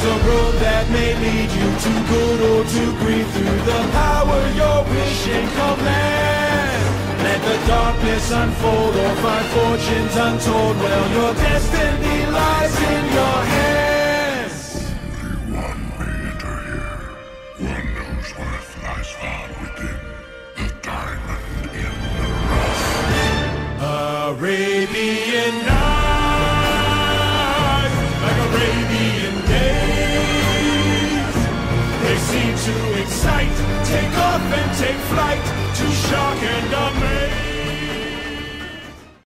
There's a road that may lead you to good or to grief Through the power your wishing come Let the darkness unfold or find fortunes untold. Well, your destiny lies in your hands. Only one may enter here One whose worth lies far within. The diamond in the rough. Arabian to excite. Take off and take flight to shock and amaze.